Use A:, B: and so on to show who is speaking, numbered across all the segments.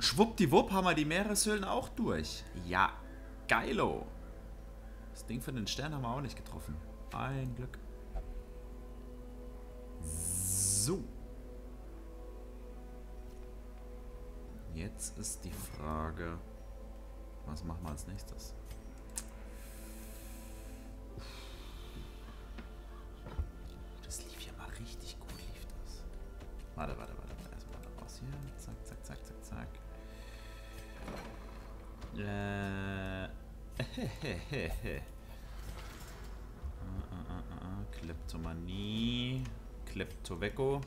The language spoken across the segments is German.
A: Und schwuppdiwupp haben wir die Meereshöhlen auch durch. Ja, geilo. Das Ding für den Stern haben wir auch nicht getroffen. Ein Glück. So. Jetzt ist die Frage, was machen wir als nächstes? Das lief ja mal richtig gut, lief das. Warte, warte, Äh. Ah, ah, ah, ah. Kleptomanie. Kleptoveco.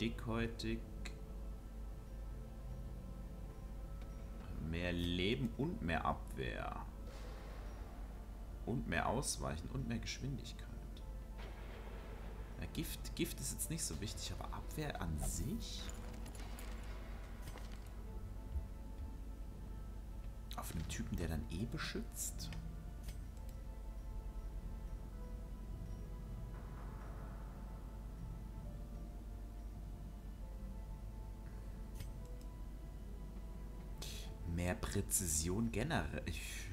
A: Dickhäutig. Mehr Leben und mehr Abwehr. Und mehr Ausweichen und mehr Geschwindigkeit. Ja, Gift, Gift ist jetzt nicht so wichtig, aber Abwehr an sich? Auf einem Typen, der dann eh beschützt? Mehr Präzision generell.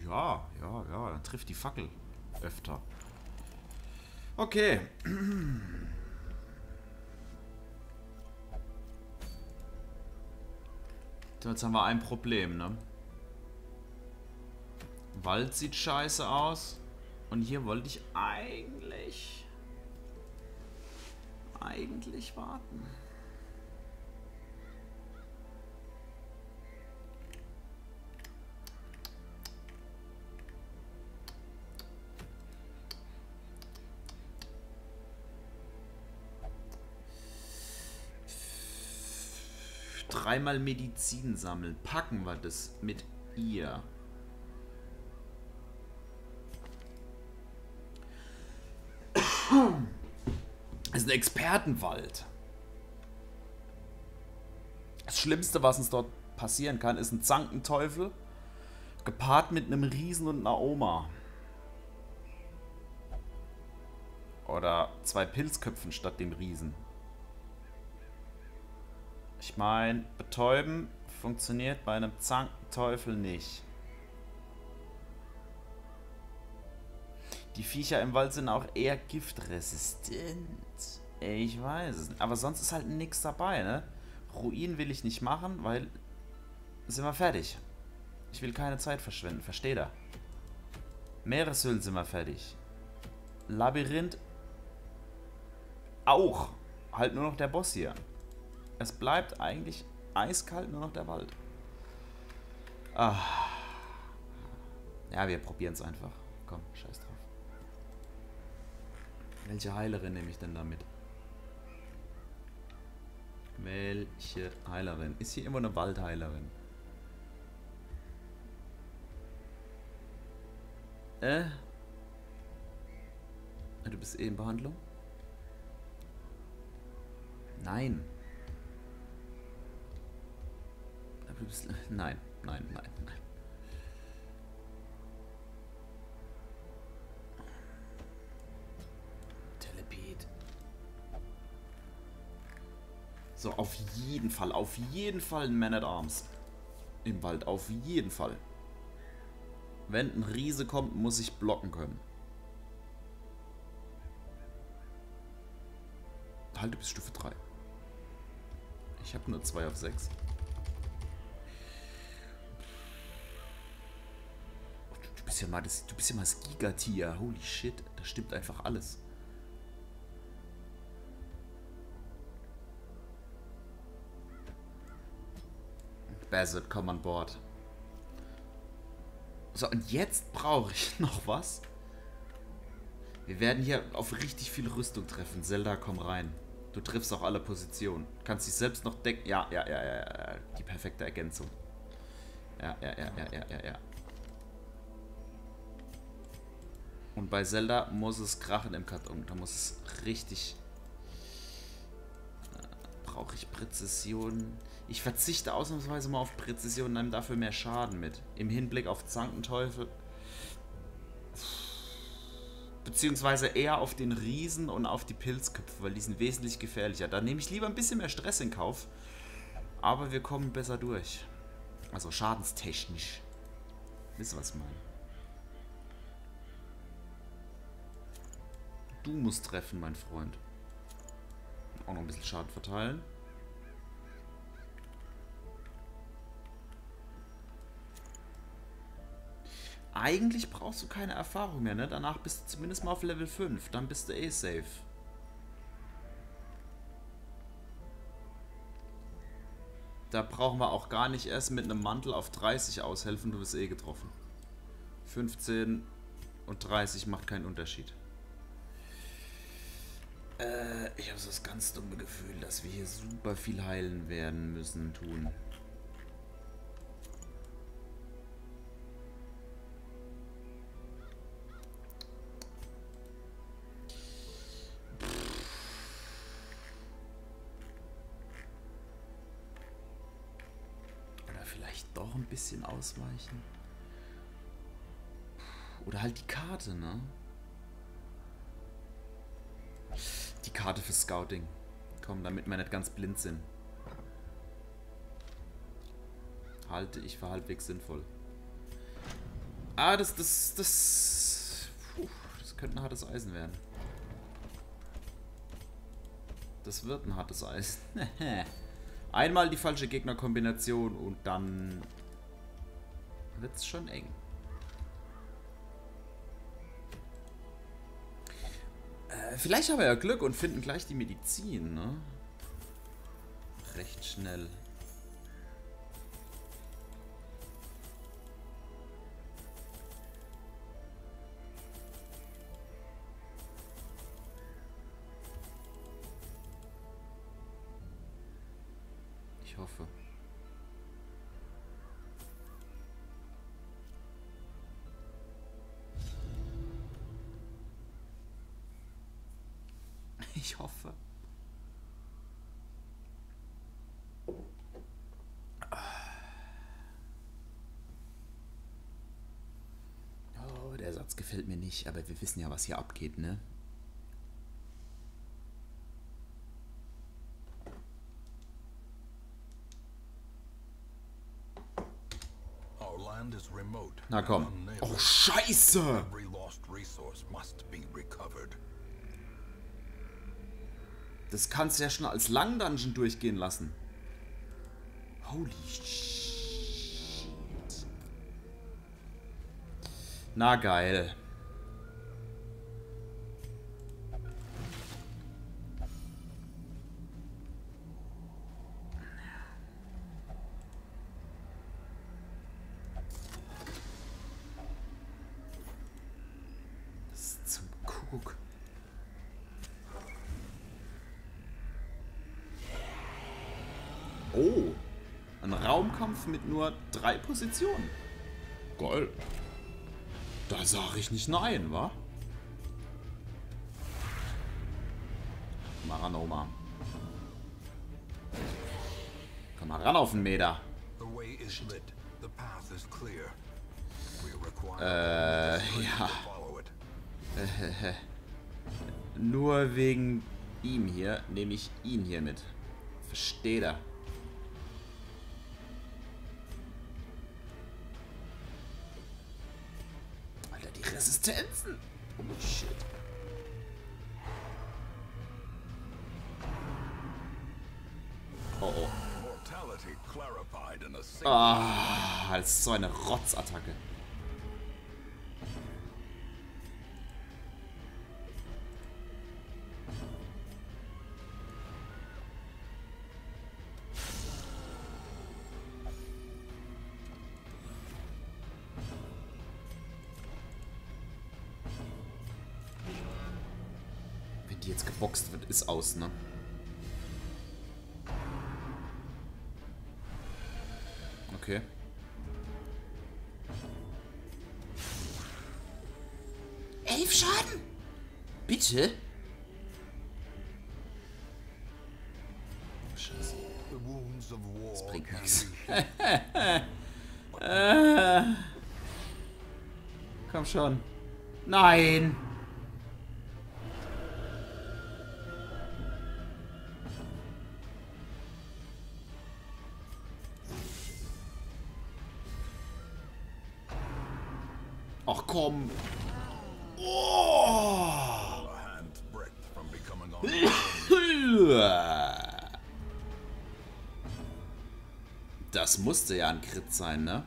A: Ja, ja, ja, dann trifft die Fackel öfter. Okay. Jetzt haben wir ein Problem, ne? Wald sieht scheiße aus. Und hier wollte ich eigentlich... Eigentlich warten. Dreimal Medizin sammeln. Packen wir das mit ihr. Ein Expertenwald. Das Schlimmste, was uns dort passieren kann, ist ein Zankenteufel, gepaart mit einem Riesen und einer Oma. Oder zwei Pilzköpfen statt dem Riesen. Ich meine, betäuben funktioniert bei einem Zankenteufel nicht. Die Viecher im Wald sind auch eher giftresistent. Ich weiß es nicht. Aber sonst ist halt nichts dabei, ne? Ruin will ich nicht machen, weil sind wir fertig. Ich will keine Zeit verschwenden, versteht er? Meereshöhlen sind wir fertig. Labyrinth auch. Halt nur noch der Boss hier. Es bleibt eigentlich eiskalt nur noch der Wald. Ah. Ja, wir probieren es einfach. Komm, scheiß drauf. Welche Heilerin nehme ich denn damit? Welche Heilerin? Ist hier immer eine Waldheilerin? Äh? Du bist eh in Behandlung? Nein. Du bist, nein, nein, nein, nein. So, auf jeden Fall, auf jeden Fall ein Man at Arms. Im Wald, auf jeden Fall. Wenn ein Riese kommt, muss ich blocken können. Halte bis Stufe 3. Ich habe nur 2 auf 6. bist ja mal das, du bist ja mal das Gigatier. Holy shit, da stimmt einfach alles. Bassett, komm an Bord. So, und jetzt brauche ich noch was. Wir werden hier auf richtig viel Rüstung treffen. Zelda, komm rein. Du triffst auch alle Positionen. Kannst dich selbst noch decken. Ja, ja, ja, ja, ja. Die perfekte Ergänzung. Ja, ja, ja, ja, ja, ja, ja. Und bei Zelda muss es krachen im Karton. Da muss es richtig... Brauche ich Präzision? Ich verzichte ausnahmsweise mal auf Präzision und nehme dafür mehr Schaden mit. Im Hinblick auf Zankenteufel. Beziehungsweise eher auf den Riesen und auf die Pilzköpfe, weil die sind wesentlich gefährlicher. Da nehme ich lieber ein bisschen mehr Stress in Kauf. Aber wir kommen besser durch. Also schadenstechnisch. Wisst ihr, was ich meine? Du musst treffen, mein Freund. Auch noch ein bisschen Schaden verteilen. Eigentlich brauchst du keine Erfahrung mehr, ne? Danach bist du zumindest mal auf Level 5. Dann bist du eh safe. Da brauchen wir auch gar nicht erst mit einem Mantel auf 30 aushelfen, du bist eh getroffen. 15 und 30 macht keinen Unterschied. Äh, ich habe so das ganz dumme Gefühl, dass wir hier super viel heilen werden müssen tun. bisschen ausweichen. Oder halt die Karte, ne? Die Karte für Scouting. Komm, damit wir nicht ganz blind sind. Halte ich für halbwegs sinnvoll. Ah, das, das, das... Puh, das könnte ein hartes Eisen werden. Das wird ein hartes Eisen. Einmal die falsche Gegnerkombination und dann wird es schon eng. Vielleicht haben wir ja Glück und finden gleich die Medizin, ne? Recht schnell. Nicht, aber wir wissen ja, was hier abgeht, ne? Na komm. Oh, scheiße! Das kannst du ja schon als Lang-Dungeon durchgehen lassen. Holy shit. Na geil. Mit nur drei Positionen. Geil. Da sage ich nicht nein, wa? Komm mal ran, Oma. Komm mal ran auf den Meter. Äh, ja. Nur wegen ihm hier nehme ich ihn hier mit. Versteht er. Resistenzen. Oh shit. Oh oh. Ah, als so eine Rotzattacke. Aus, ne? Okay. Elf Schaden? Bitte? Scheiße. Das bringt nichts. äh, komm schon. Nein! Ach komm. Oh. Das musste ja ein Crit sein, ne?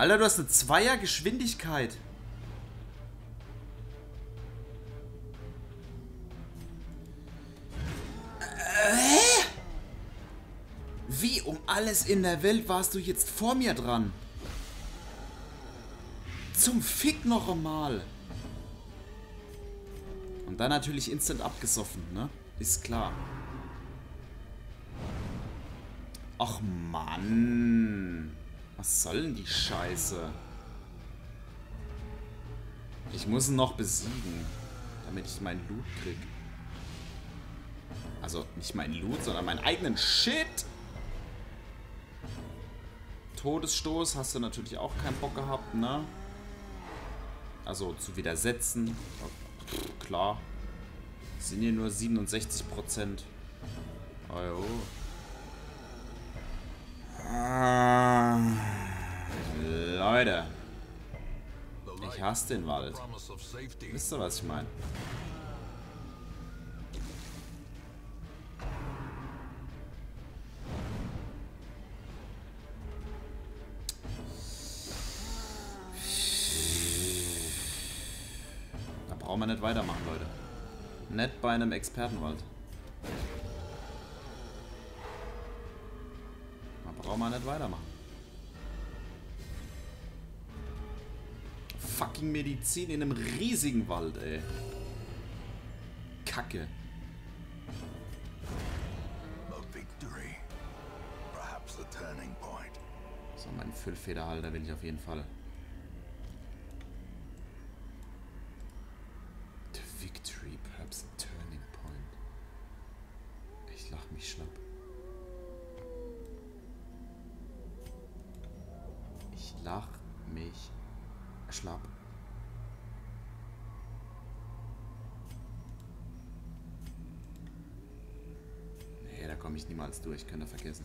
A: Alter, du hast eine Zweier-Geschwindigkeit. Äh? Wie um alles in der Welt warst du jetzt vor mir dran? Zum Fick noch einmal. Und dann natürlich instant abgesoffen, ne? Ist klar. Ach Mann. Was soll denn die Scheiße? Ich muss ihn noch besiegen, damit ich meinen Loot krieg. Also nicht meinen Loot, sondern meinen eigenen Shit. Todesstoß hast du natürlich auch keinen Bock gehabt, ne? Also zu widersetzen. klar. Sind hier nur 67 Prozent. Oh. Ah, Leute. Ich hasse den Wald. Wisst ihr, was ich meine? Da brauchen wir nicht weitermachen, Leute. Nicht bei einem Expertenwald. Nicht weitermachen. Fucking Medizin in einem riesigen Wald, ey. Kacke. So, meinen Füllfederhalter will ich auf jeden Fall. The victory, perhaps a turning point. Ich lach mich schlapp. lach mich schlapp. Nee, da komme ich niemals durch, könnt ihr vergessen.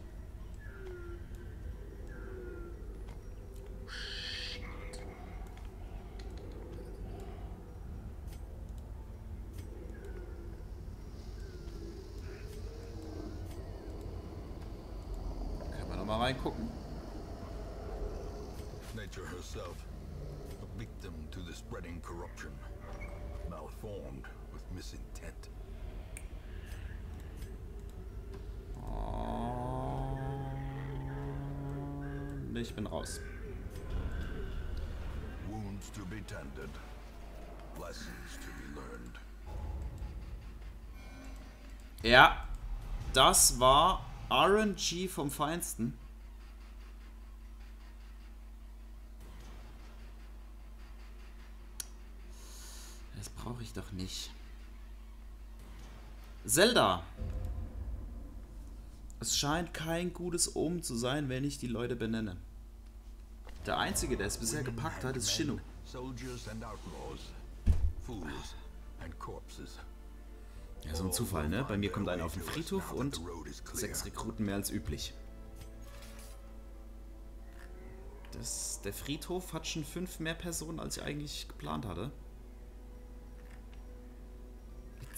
A: reingucken. Nature herself, a victim to the spreading corruption, malformed with misintent. Ich bin raus. Wounds to be tended, lessons to be learned. Ja, das war RNG vom Feinsten. Das brauche ich doch nicht. Zelda. Es scheint kein gutes Omen zu sein, wenn ich die Leute benenne. Der Einzige, der es bisher gepackt hat, ist Shinu. Ja, so ein Zufall, ne? Bei mir kommt einer auf den Friedhof und sechs Rekruten mehr als üblich. Das, der Friedhof hat schon fünf mehr Personen, als ich eigentlich geplant hatte.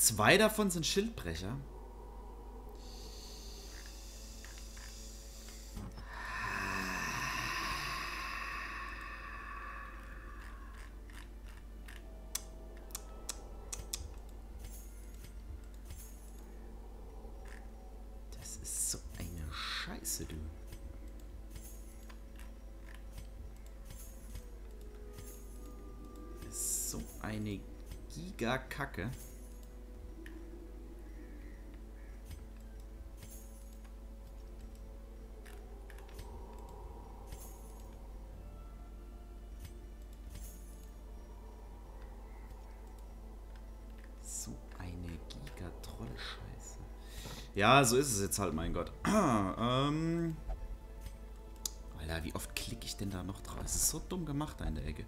A: Zwei davon sind Schildbrecher. Das ist so eine Scheiße, du. So eine Giga-Kacke. Ja, so ist es jetzt halt, mein Gott. ähm. Alter, wie oft klicke ich denn da noch drauf? Es ist so dumm gemacht da in der Ecke.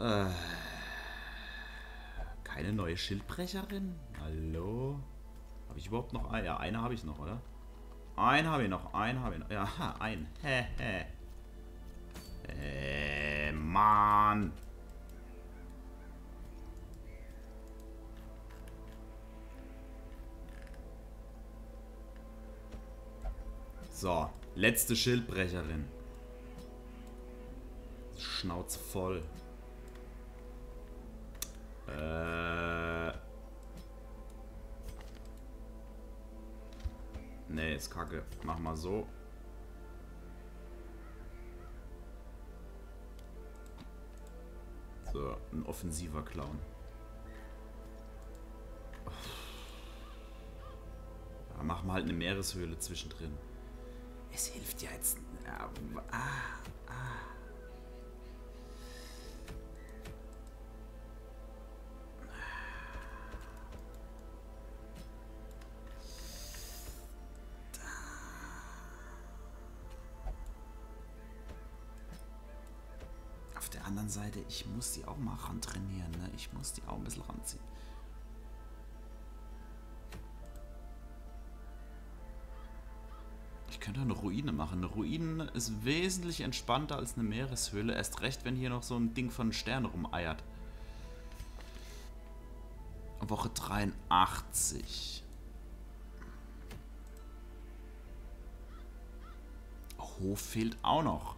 A: Äh. Keine neue Schildbrecherin? Hallo? Habe ich überhaupt noch eine? Ja, eine habe ich noch, oder? Eine habe ich noch, eine habe ich noch. Ja, ein. Hä, hä. Äh, Mann. So, letzte Schildbrecherin. Schnauze voll. Äh. Nee, ist kacke. Mach mal so. So, ein offensiver Clown. Ja, machen wir halt eine Meereshöhle zwischendrin. Es hilft ja jetzt. ah, ah. Auf der anderen Seite, ich muss die auch mal ran trainieren, ne? Ich muss die auch ein bisschen ranziehen. Könnte eine Ruine machen. Eine Ruine ist wesentlich entspannter als eine Meereshöhle. Erst recht, wenn hier noch so ein Ding von Stern rumeiert. Woche 83. Hof fehlt auch noch.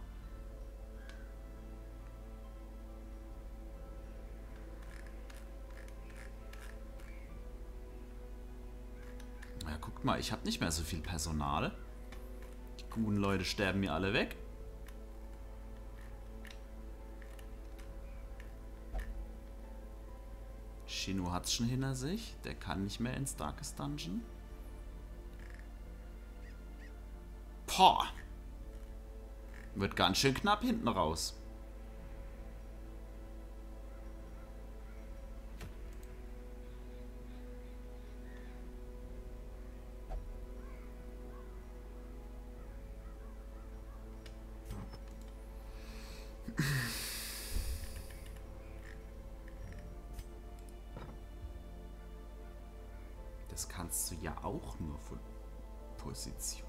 A: Ja, guckt mal, ich habe nicht mehr so viel Personal. Guten Leute sterben mir alle weg. Shinu hat's schon hinter sich. Der kann nicht mehr ins Darkest Dungeon. Boah. Wird ganz schön knapp hinten raus. Das kannst du ja auch nur von Position.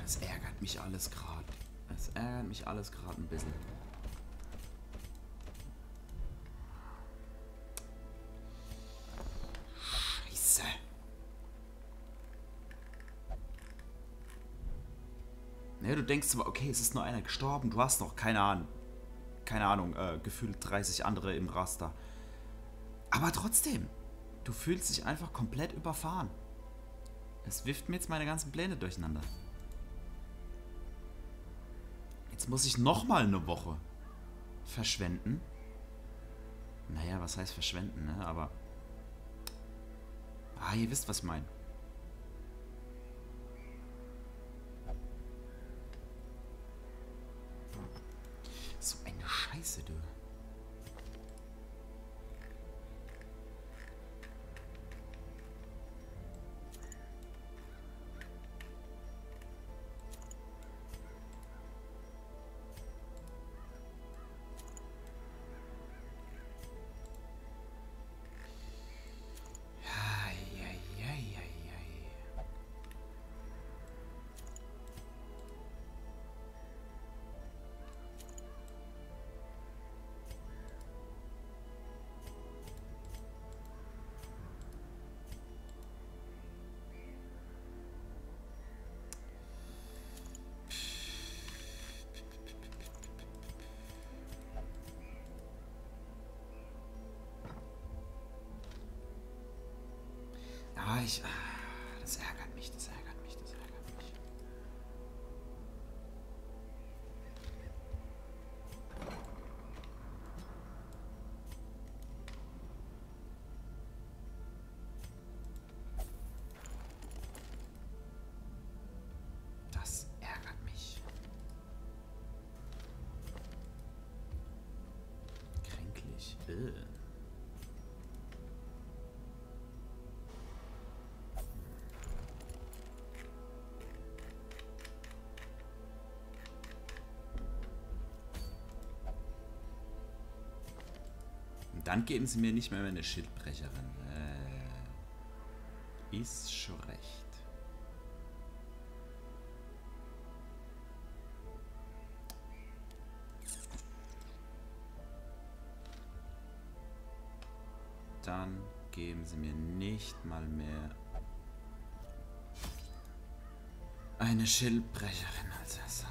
A: Das ärgert mich alles gerade. Es ärgert mich alles gerade ein bisschen. Denkst zwar, okay, es ist nur einer gestorben, du hast noch, keine Ahnung, keine Ahnung, äh, gefühlt 30 andere im Raster. Aber trotzdem, du fühlst dich einfach komplett überfahren. Es wirft mir jetzt meine ganzen Pläne durcheinander. Jetzt muss ich nochmal eine Woche verschwenden. Naja, was heißt verschwenden, ne? Aber. Ah, ihr wisst, was ich meine. Ich... Ah, das ärgert mich, das ärgert mich, das ärgert mich. Das ärgert mich. Kränklich. Ugh. Dann geben sie mir nicht mehr meine Schildbrecherin. Äh, ist schon recht. Dann geben sie mir nicht mal mehr eine Schildbrecherin als Ersatz.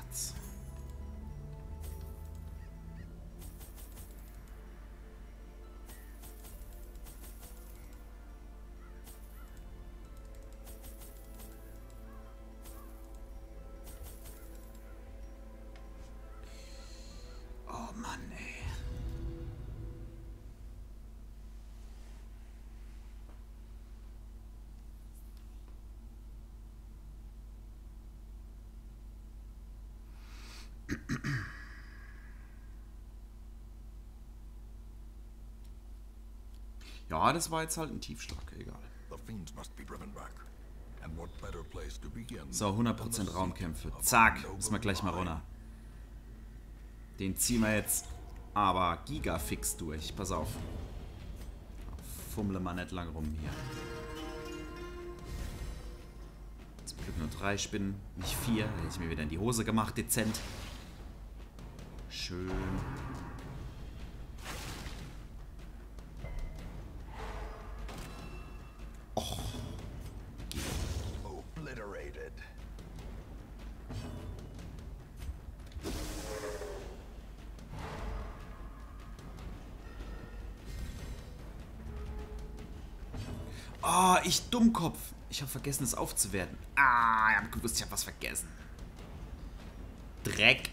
A: Ja, das war jetzt halt ein Tiefschlag, egal. So,
B: than the
A: 100%
B: seat
A: Raumkämpfe. Zack, müssen wir gleich mal runter. Den ziehen wir jetzt aber gigafix durch. Pass auf. Fummle mal nicht lang rum hier. Zum Glück nur drei Spinnen, nicht vier. Da hätte ich mir wieder in die Hose gemacht, dezent. Schön. Vergessen, es aufzuwerten. Ah, ich habe gewusst, ich habe was vergessen. Dreck.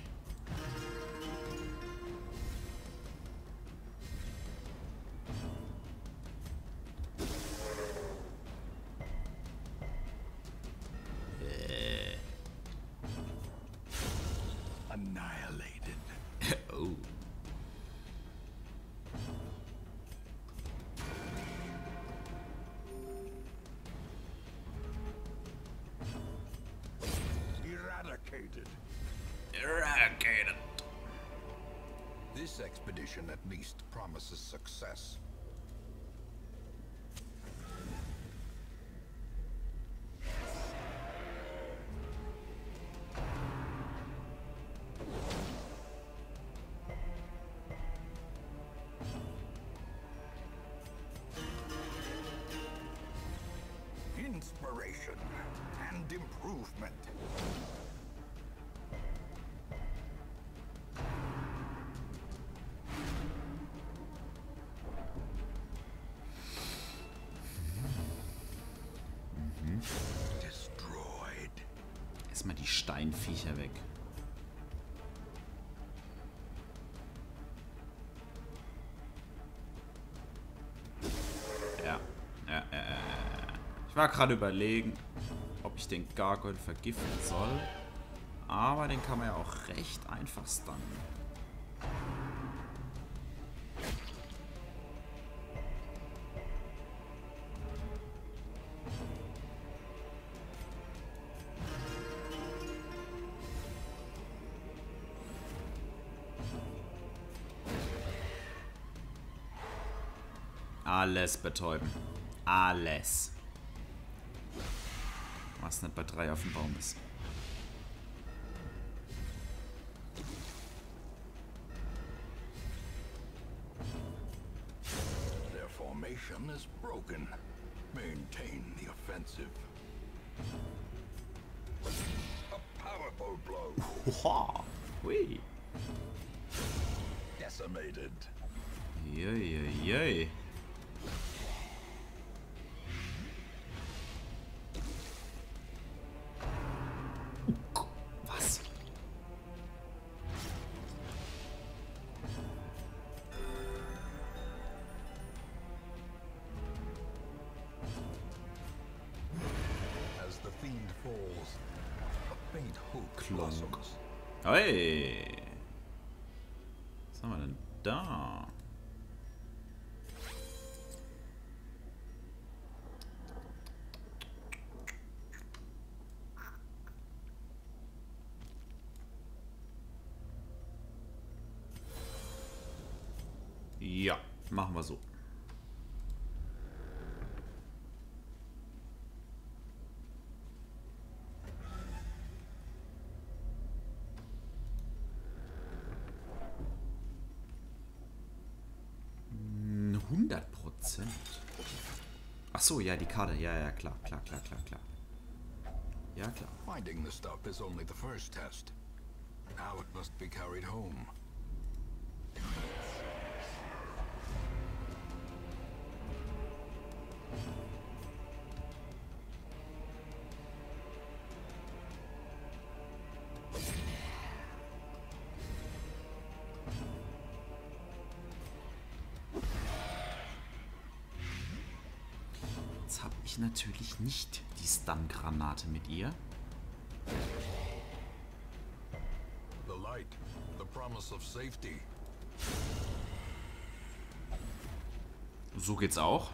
A: War gerade überlegen, ob ich den Gargoyle vergiften soll. Aber den kann man ja auch recht einfach stunnen. Alles betäuben. Alles. Nicht bei drei auf dem Baum ist.
B: Their formation is broken. Maintain the offensive. A powerful blow.
A: Oha. Hui.
B: Decimated.
A: Jui, jui, jui. Ouais, 100 Prozent. Ach so, ja, die Karte. Ja, ja, klar, klar, klar, klar, klar. Ja, klar.
B: Finding the stuff is only the first test. Now it must be carried home.
A: Nicht die Stun-Granate mit ihr.
B: The light, the promise of safety.
A: So geht's auch.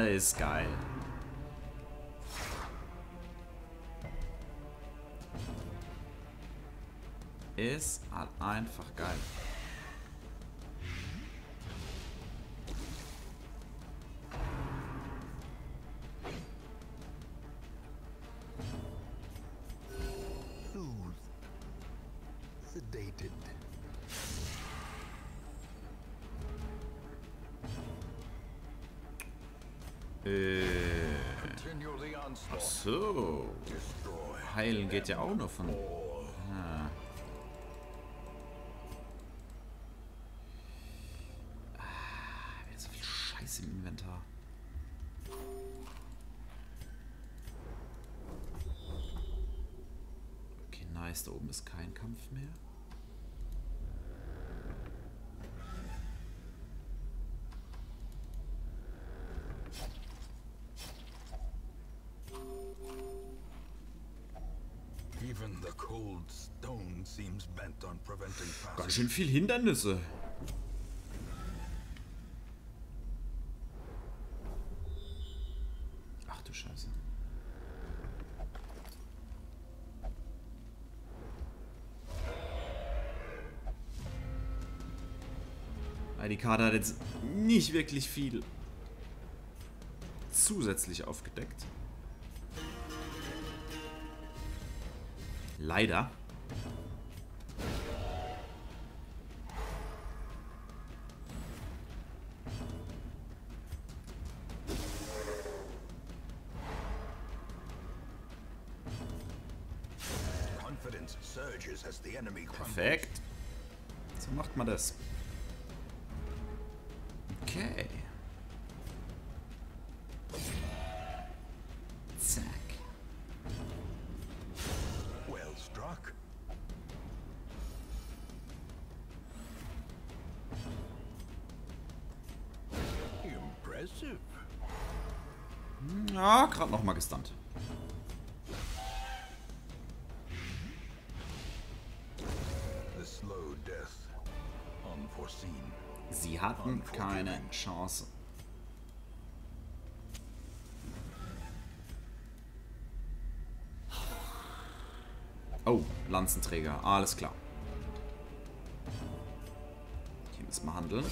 A: Finale ist geil. Ist halt einfach geil.
B: Sedated.
A: Äh,
B: onslaught.
A: so. Heilen geht ja auch noch von. Ganz schön viel Hindernisse. Ach du Scheiße. Die Karte hat jetzt nicht wirklich viel zusätzlich aufgedeckt. Leider.
B: Confidence surges as the enemy crumbles.
A: Perfekt. So macht man das. Okay. Gerade noch mal gestunt. Sie hatten keine Chance. Oh, Lanzenträger. Alles klar. Hier müssen wir handeln.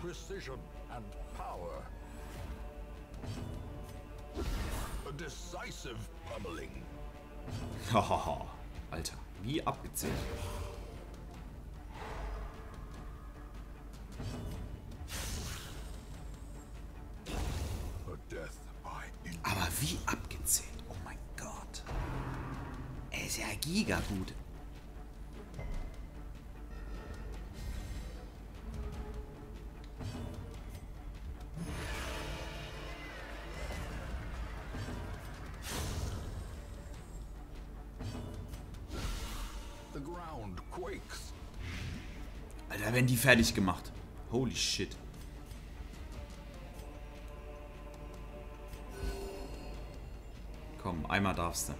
B: Precision decisive pummeling.
A: Hahaha. Alter, wie abgezählt. Die fertig gemacht. Holy shit. Komm, einmal darfst du.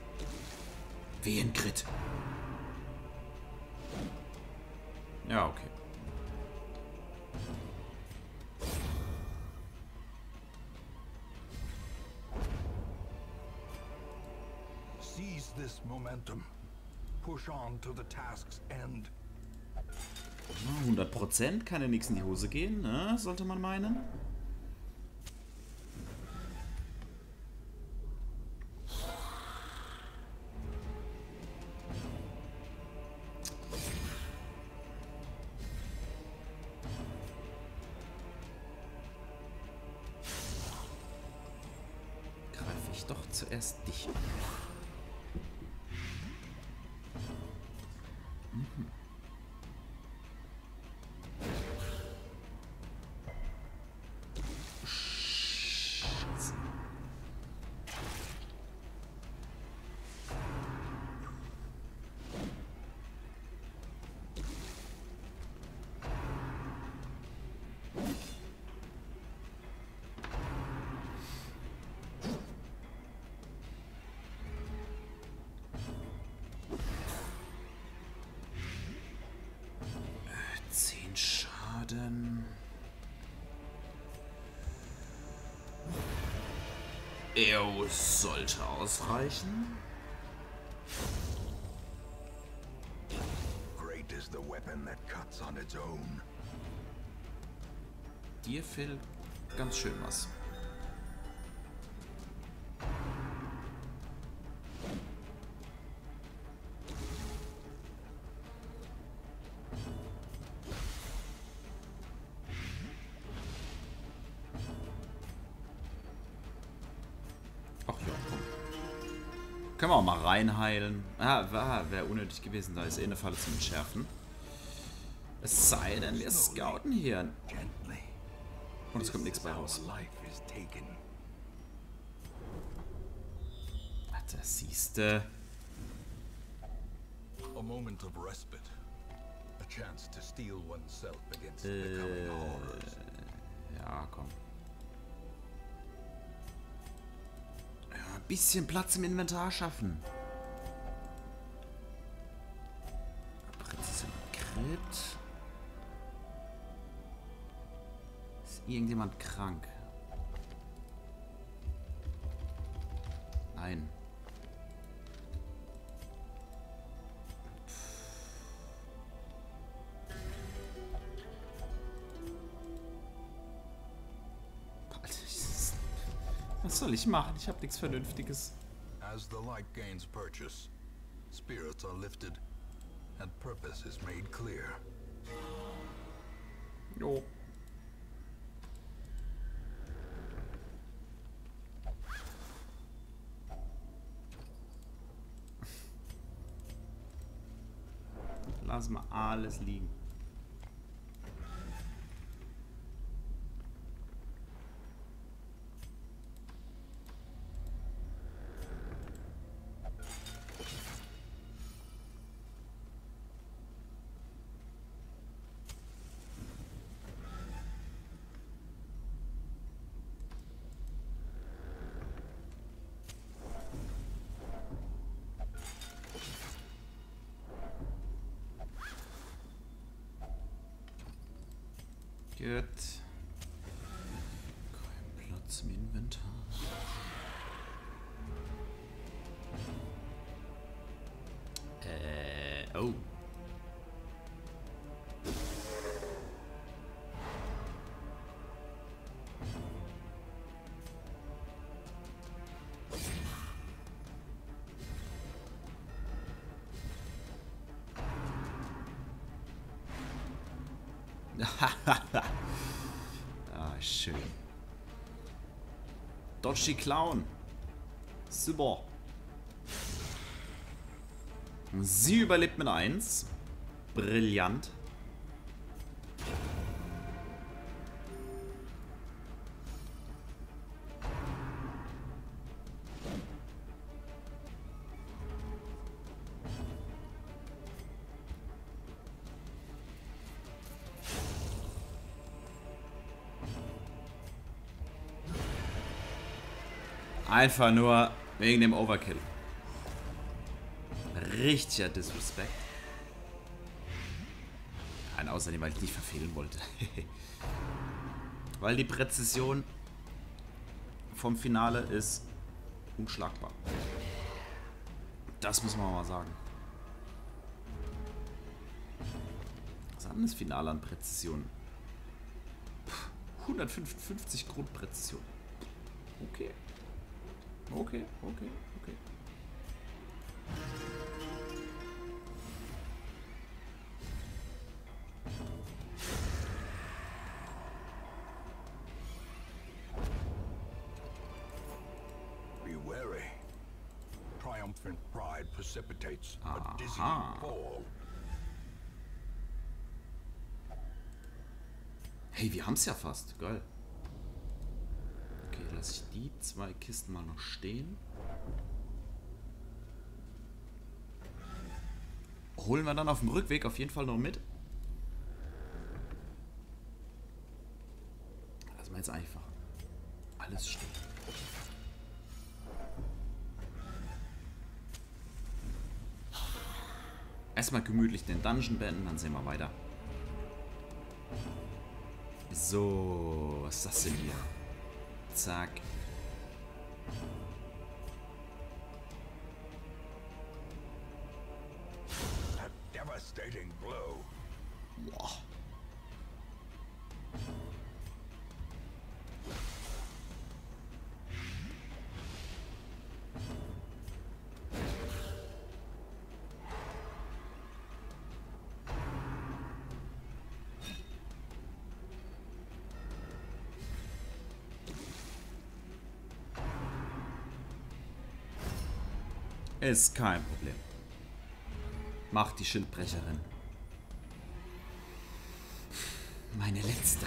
A: Wie ein Crit. Ja, okay.
B: Seize this momentum. Push on to the task's end.
A: 100% kann ja nichts in die Hose gehen, ne? sollte man meinen. Jo, sollte ausreichen.
B: Great is the weapon that cuts on its own.
A: Dir fehlt ganz schön was. Können wir auch mal reinheilen. Ah, war, wäre unnötig gewesen, da ist eh eine Falle zum Entschärfen. Es sei denn, wir scouten hier. Und es kommt nichts bei raus. Das siehste.
B: A moment of respite. A chance to steel oneself against the coming horrors.
A: Ja, komm. Bisschen Platz im Inventar schaffen. Präzision Crit. Ist irgendjemand krank? Was soll ich machen? Ich habe nichts Vernünftiges.
B: As the light gains purchase, spirits are lifted, and purpose is made clear.
A: Jo. Lass mal alles liegen. Gut. Kein Platz im Inventar. Ah, schön. Dodgy Clown. Super. Sie überlebt mit 1. Brillant. Einfach nur wegen dem Overkill. Richtiger Disrespect. Nein, außerdem, weil ich nicht verfehlen wollte. weil die Präzision vom Finale ist unschlagbar. Das muss man mal sagen. Was hat denn das Finale an Präzision? 155 Grundpräzision. Okay. Okay, okay, okay.
B: Be wary. Triumphant pride precipitates a dizzying fall.
A: Hey, wir haben es ja fast. Geil. Lasse ich die zwei Kisten mal noch stehen. Holen wir dann auf dem Rückweg auf jeden Fall noch mit. Lassen wir jetzt einfach alles stehen. Erstmal gemütlich den Dungeon beenden, dann sehen wir weiter. So, was ist das denn hier? Zack. Ist kein Problem. Macht die Schildbrecherin. Meine letzte.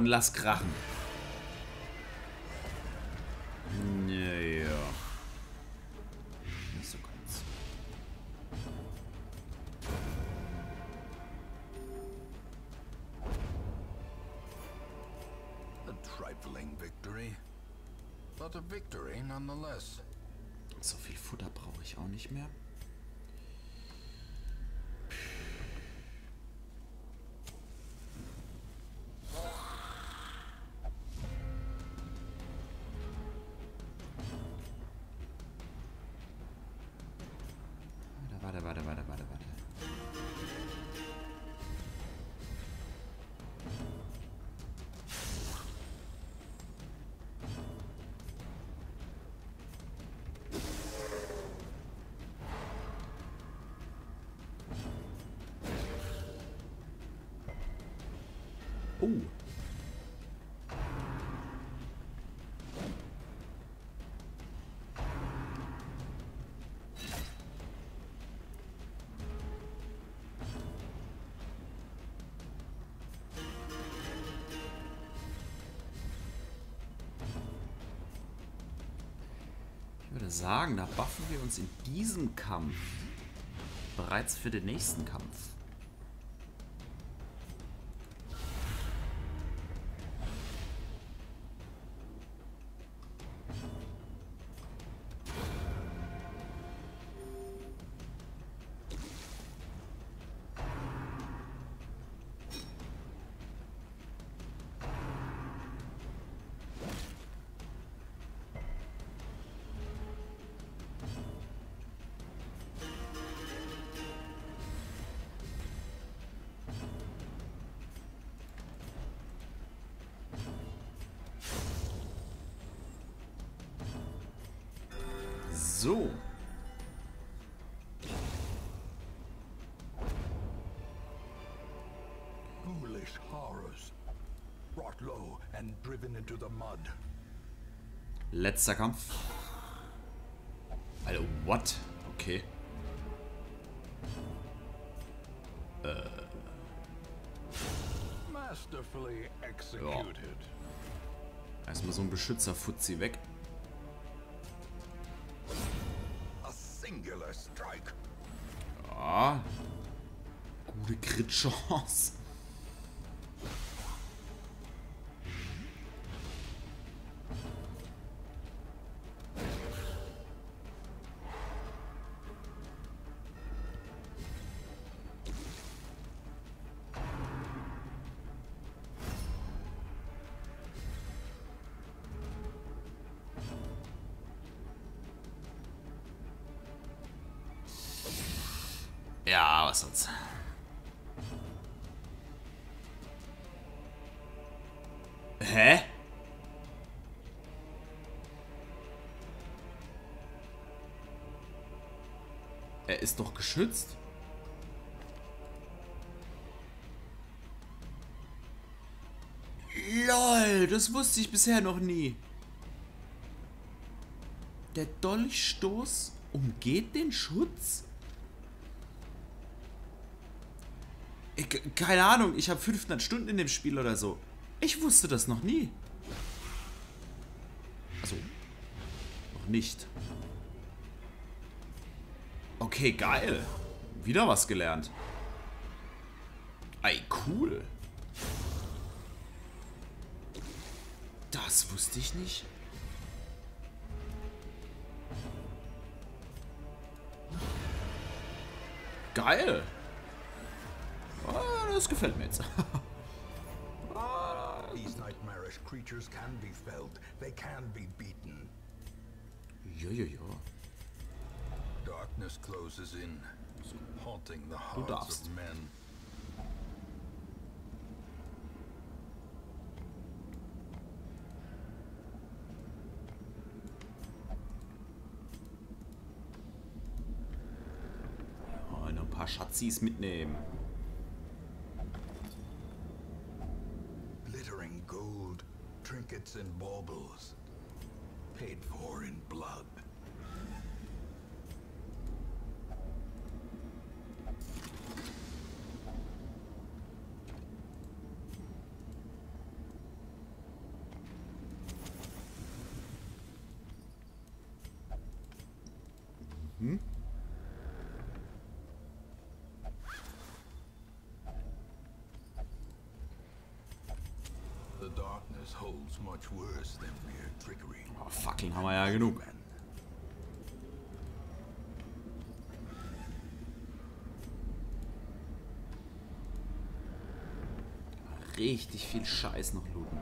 A: Und lass krachen. Ich würde sagen, da buffen wir uns in diesem Kampf bereits für den nächsten Kampf. Letzter Kampf. Alter, what? Okay.
B: Masterfully executed.
A: Erstmal so ein Beschützer-Fuzzi weg.
B: A singular strike.
A: Ja. Gute Crit-Chance. Ist doch geschützt. LOL, das wusste ich bisher noch nie. Der Dolchstoß umgeht den Schutz? Ich, keine Ahnung, ich habe 500 Stunden in dem Spiel oder so. Ich wusste das noch nie. Also, noch nicht. Okay, geil. Wieder was gelernt. Ey, cool. Das wusste ich nicht. Geil. Ah, das gefällt mir jetzt.
B: These nightmarish creatures can be felled. They can be beaten.
A: Ja, ja, ja.
B: Darkness closes in, haunting the hearts of men.
A: Oh, paar Schatzis mitnehmen.
B: Glittering gold, trinkets and baubles, paid for in blood.
A: Oh, Fackeln haben wir ja genug. Richtig viel Scheiß noch looten.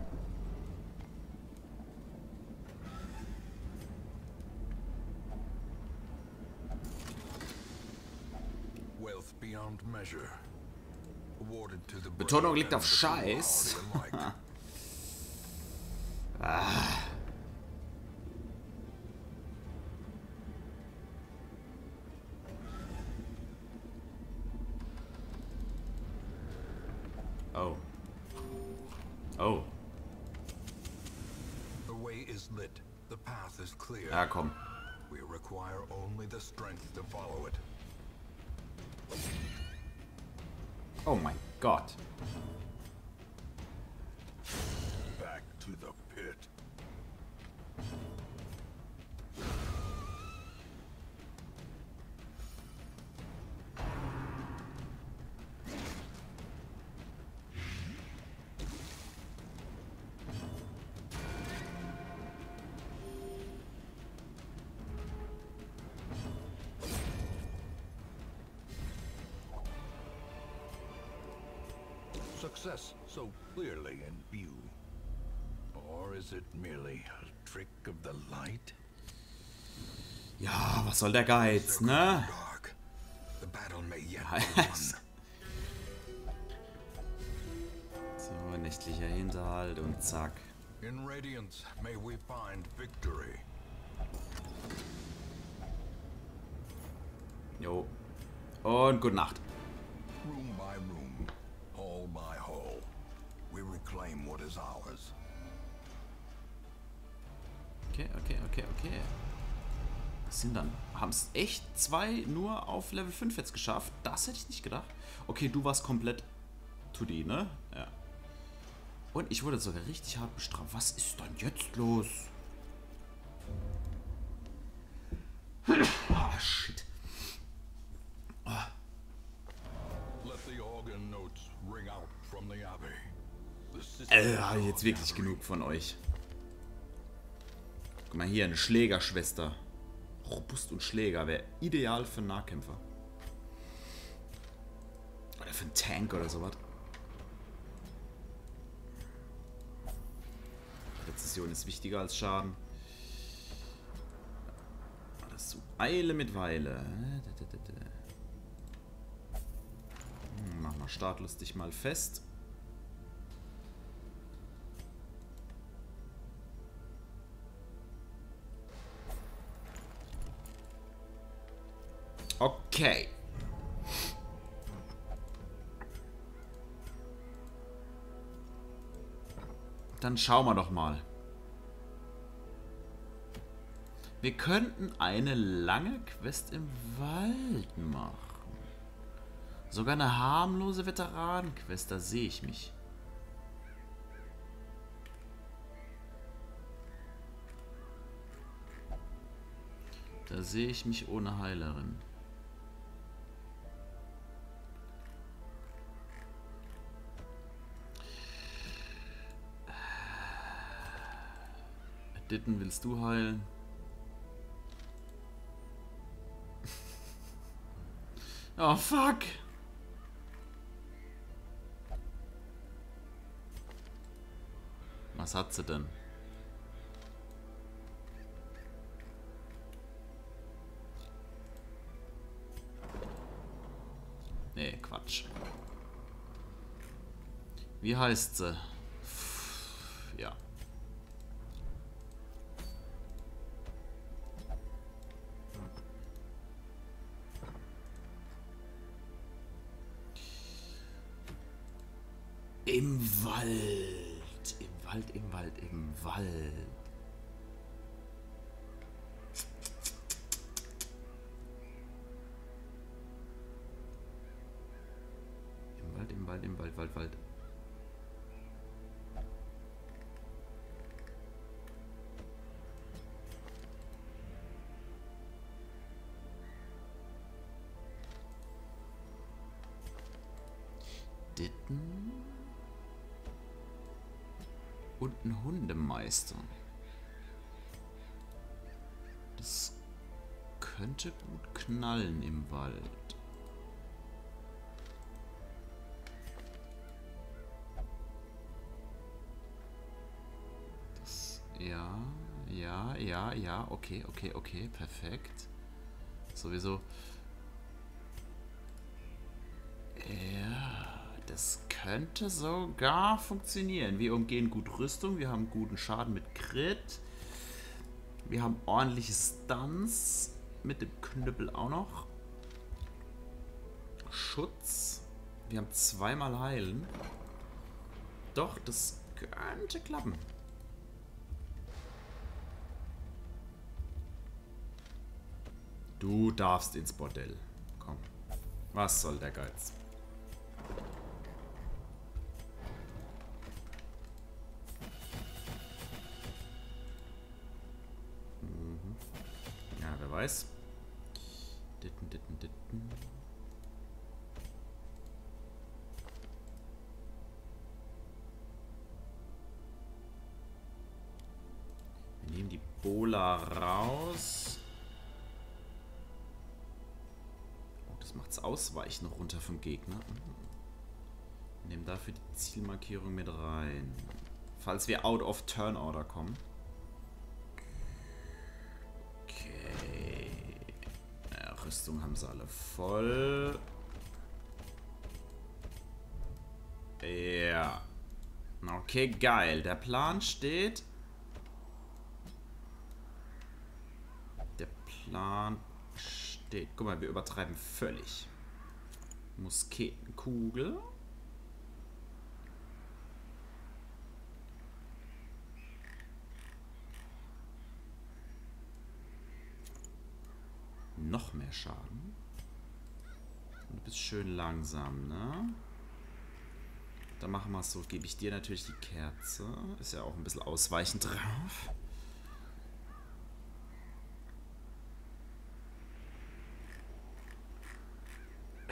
A: Betonung liegt auf Scheiß.
B: alike.
A: Oh. Oh.
B: The way is lit. The path is clear.
A: Ah, ja, komm.
B: We require only the strength to follow it.
A: Oh mein Gott.
B: Success so clearly in view. Or is it merely a trick of the light?
A: Ja, was soll der Geiz, ne? So, nächtlicher Hinterhalt und zack.
B: In Radiance may we find victory.
A: Jo. Und gute Nacht.
B: Is ours.
A: Okay, okay, okay, okay. sind dann, haben es echt zwei nur auf Level 5 jetzt geschafft. Das hätte ich nicht gedacht. Okay, du warst komplett to die, ne? Ja. Und ich wurde sogar richtig hart bestraft. Was ist dann jetzt los? Ah, shit.
B: Let the organ notes ring out from the abbey.
A: Äh, jetzt wirklich genug von euch. Guck mal hier, eine Schlägerschwester. Robust und Schläger wäre ideal für einen Nahkämpfer. Oder für einen Tank oder sowas. Präzision ist wichtiger als Schaden. Alles zu Eile mit Weile. Hm, Mach mal startlustig mal fest. Okay. Dann schauen wir doch mal. Wir könnten eine lange Quest im Wald machen. Sogar eine harmlose Veteranenquest, da sehe ich mich. Da sehe ich mich ohne Heilerin. Ditten willst du heilen? oh fuck! Was hat sie denn? Nee, Quatsch. Wie heißt sie? Im Wald. Im Wald, im Wald, im Wald. Hundemeister. Das könnte gut knallen im Wald. Das, ja, ja, ja, ja, okay, okay, okay, perfekt. Sowieso. Könnte sogar funktionieren. Wir umgehen gut Rüstung, wir haben guten Schaden mit Crit. Wir haben ordentliche Stunts mit dem Knüppel auch noch. Schutz. Wir haben zweimal heilen. Doch, das könnte klappen. Du darfst ins Bordell. Komm. Was soll der Geiz? Wer weiß. Ditten, ditten, ditten. Wir nehmen die Bola raus. Oh, das macht's ausweichen runter vom Gegner. Mhm. Nehmen dafür die Zielmarkierung mit rein. Falls wir out of turn order kommen. Rüstung haben sie alle voll. Ja. Okay, geil. Der Plan steht. Der Plan steht. Guck mal, wir übertreiben völlig. Musketenkugel. Noch mehr Schaden. Du bist schön langsam, ne? Dann machen wir es so, gebe ich dir natürlich die Kerze. Ist ja auch ein bisschen ausweichend drauf.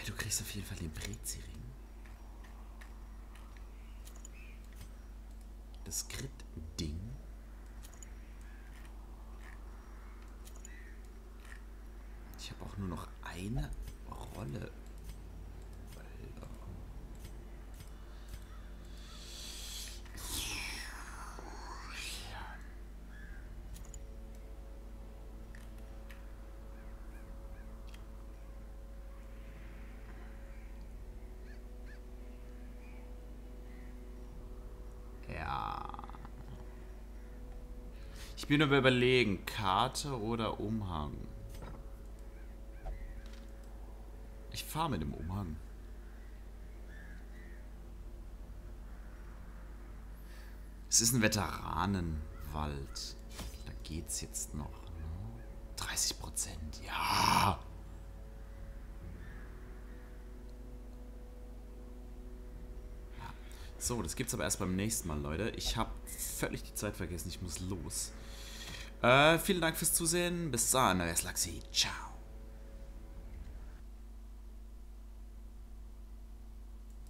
A: Du kriegst auf jeden Fall den Brezi-Ring. Das Crit-Ding. Ich habe auch nur noch eine Rolle Ich bin aber überlegen, Karte oder Umhang. Mit dem Umhang. Es ist ein Veteranenwald. Da geht's jetzt noch. 30 ne? Prozent, ja. So, das gibt's aber erst beim nächsten Mal, Leute. Ich habe völlig die Zeit vergessen. Ich muss los. Äh, vielen Dank fürs Zusehen. Bis dann, euer Slaxi. Ciao.